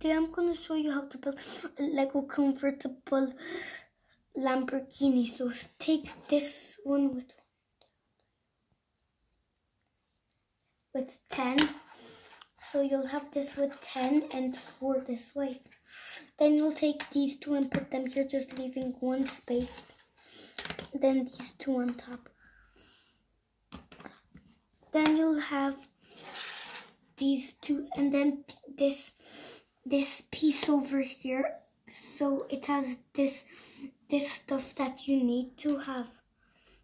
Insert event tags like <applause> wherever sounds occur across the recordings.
Today I'm going to show you how to build a Lego convertible Lamborghini. So take this one with with 10. So you'll have this with 10 and 4 this way. Then you'll take these two and put them here, just leaving one space. Then these two on top. Then you'll have these two and then this this piece over here so it has this this stuff that you need to have.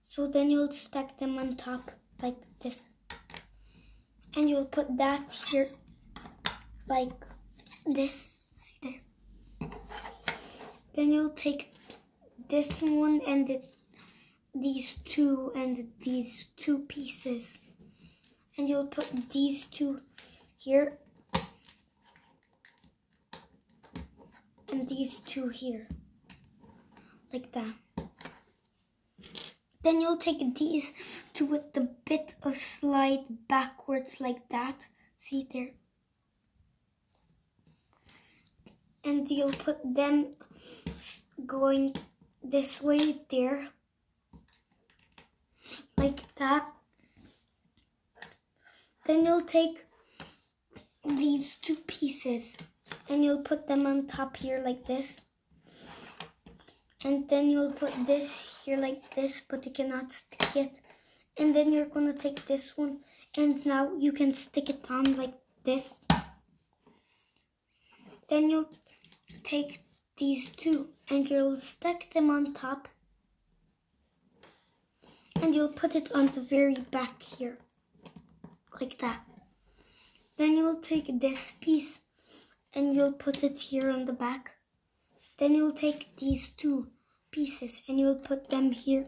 So then you'll stack them on top like this. And you'll put that here like this see there? Then you'll take this one and the, these two and these two pieces. And you'll put these two here and these two here. Like that. Then you'll take these two with the bit of slide backwards like that. See there? And you'll put them going this way there. Like that. Then you'll take these two pieces and you'll put them on top here like this. And then you'll put this here like this, but you cannot stick it. And then you're to take this one and now you can stick it on like this. Then you'll take these two and you'll stack them on top. And you'll put it on the very back here, like that. Then you'll take this piece and you'll put it here on the back. Then you'll take these two pieces and you'll put them here.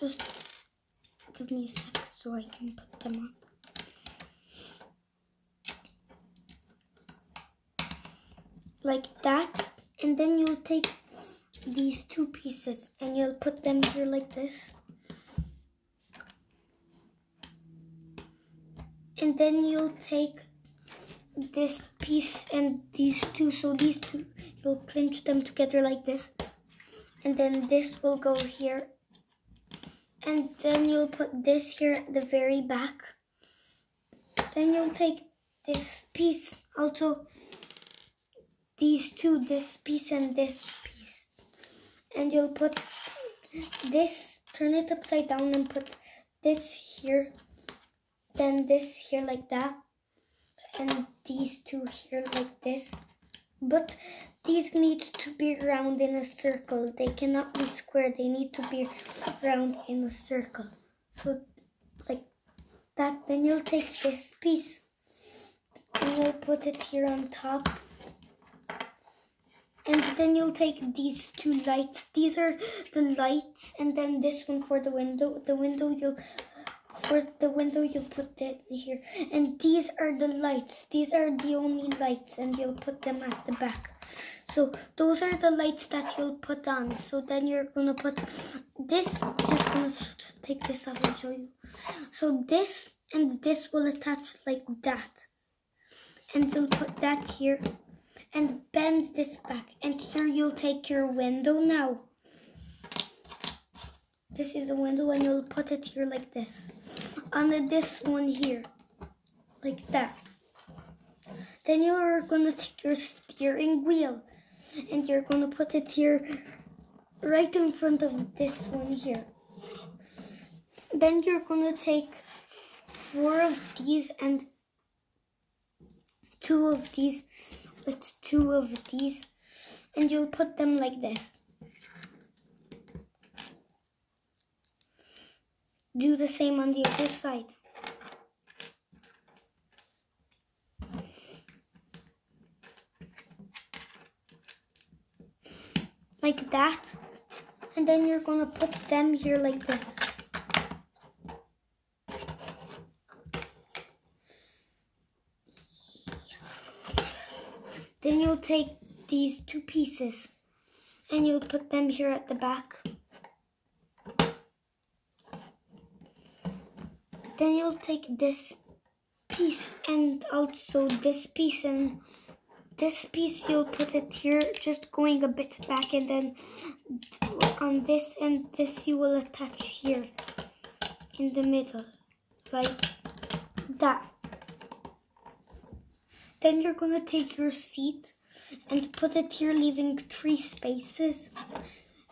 Just give me a sec so I can put them on. Like that. And then you'll take these two pieces and you'll put them here like this. And then you'll take this piece and these two. So these two, you'll clinch them together like this. And then this will go here. And then you'll put this here at the very back. Then you'll take this piece, also these two, this piece and this piece. And you'll put this, turn it upside down and put this here, then this here like that and these two here like this. But these need to be round in a circle. They cannot be square. They need to be round in a circle. So like that. Then you'll take this piece and you'll put it here on top. And then you'll take these two lights. These are the lights and then this one for the window. The window you'll for the window you put it here. And these are the lights. These are the only lights and you'll put them at the back. So those are the lights that you'll put on. So then you're gonna put this. Just gonna take this off and show you. So this and this will attach like that. And you'll put that here. And bend this back. And here you'll take your window now this is a window and you'll put it here like this on this one here, like that. Then you're gonna take your steering wheel and you're gonna put it here right in front of this one here. Then you're gonna take four of these and two of these with two of these and you'll put them like this. Do the same on the other side. Like that. And then you're going to put them here like this. Then you'll take these two pieces and you'll put them here at the back. Then you'll take this piece and also this piece and this piece you'll put it here just going a bit back and then on this and this you will attach here in the middle like that. Then you're gonna take your seat and put it here leaving three spaces.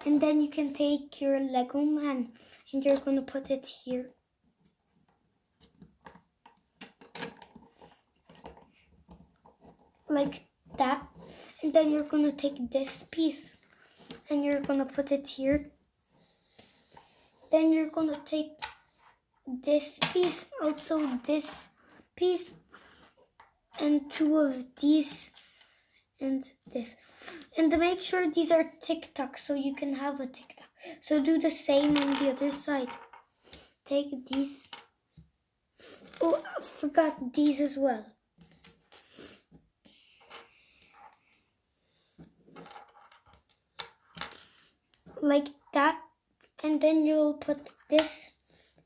And then you can take your lego man and you're gonna put it here like that and then you're gonna take this piece and you're gonna put it here. Then you're gonna take this piece also this piece and two of these and this. And to make sure these are tic-tac so you can have a tic-tac so do the same on the other side. Take these. Oh I forgot these as well like that and then you'll put this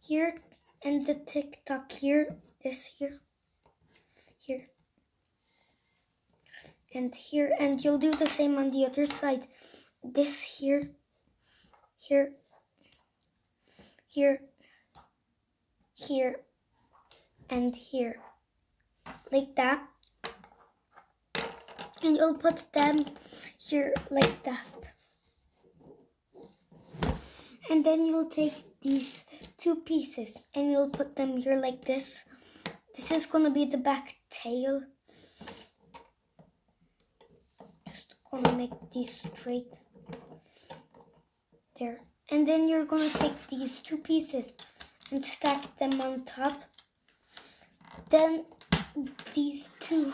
here and the tic-tac here this here here and here and you'll do the same on the other side this here here here here and here like that. And you'll put them here like that and then you'll take these two pieces and you'll put them here like this. This is going to be the back tail. Just gonna make these straight there. And then you're gonna take these two pieces and stack them on top. Then these two.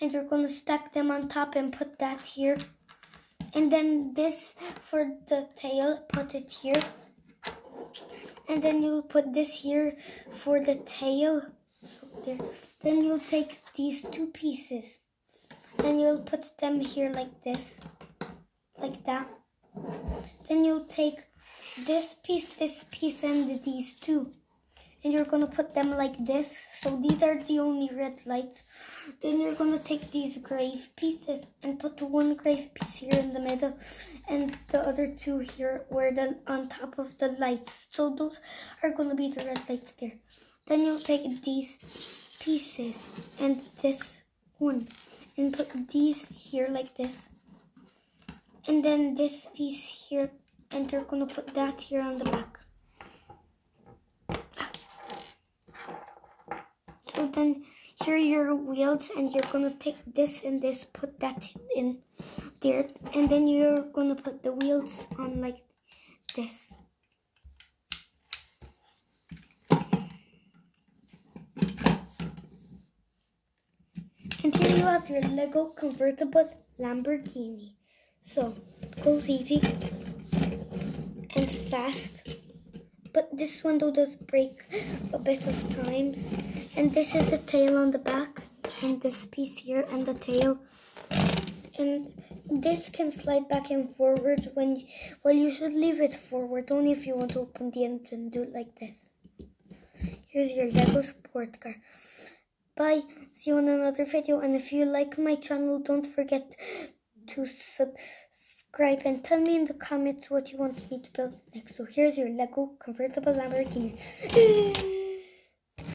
And you're gonna stack them on top and put that here and then this for the tail put it here. And then you'll put this here for the tail. So there. Then you'll take these two pieces. And you'll put them here like this. Like that. Then you'll take this piece this piece and these two and you're gonna put them like this. So these are the only red lights. Then you're gonna take these grave pieces and put one grave piece here in the middle and the other two here where the on top of the lights. So those are gonna be the red lights there. Then you'll take these pieces and this one and put these here like this. And then this piece here and you're gonna put that here on the back so then here are your wheels and you're gonna take this and this put that in there and then you're gonna put the wheels on like this. And here you have your lego convertible lamborghini. So goes easy and fast. But this window does break a bit of times and this is the tail on the back and this piece here and the tail. And this can slide back and forward when well you should leave it forward only if you want to open the engine do it like this. Here's your lego sport car bye. See you in another video and if you like my channel don't forget to subscribe and tell me in the comments what you want me to build next. So here's your lego convertible lamborghini <laughs>